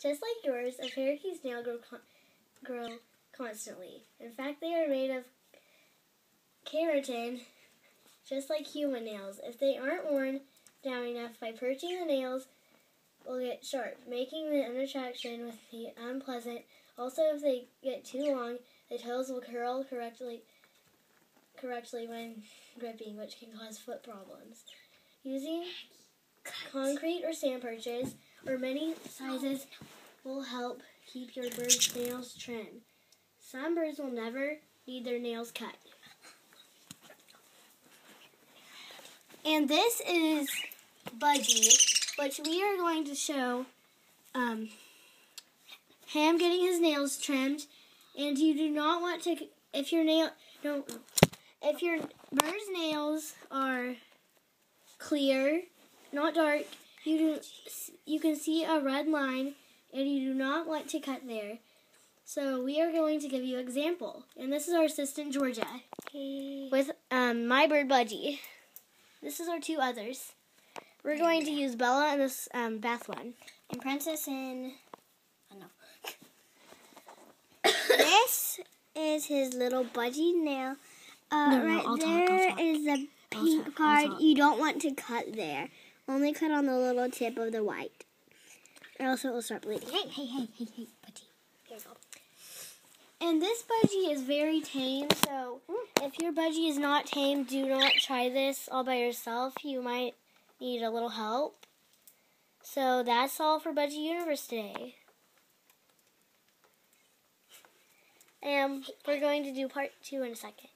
Just like yours, a parakeet's nails grow, con- grow constantly. In fact, they are made of keratin, just like human nails. If they aren't worn down enough by perching, the nails will get sharp, making the interaction with the unpleasant. Also, if they get too long, the toes will curl correctly correctly when gripping, which can cause foot problems. Using concrete or sand perches or many sizes will help keep your bird's nails trimmed. Some birds will never need their nails cut. And this is Budgie, which we are going to show um, him getting his nails trimmed. And you do not want to, if your nail, no, if your bird's nails are clear, not dark, you do, you can see a red line, and you do not want to cut there. So we are going to give you an example, and this is our assistant Georgia with um, my bird Budgie. This is our two others. We're going to use Bella and this um, Beth one, and Princess and oh no. This is his little budgie nail. Uh, No, no, right talk, there talk. is the pink part. You don't want to cut there. Only cut on the little tip of the white. Or else it will start bleeding. Hey, hey, hey, hey, hey, budgie. Here you go. And this budgie is very tame, so hmm. if your budgie is not tame, do not try this all by yourself. You might need a little help. So that's all for Budgie Universe today. And we're going to do part two in a second.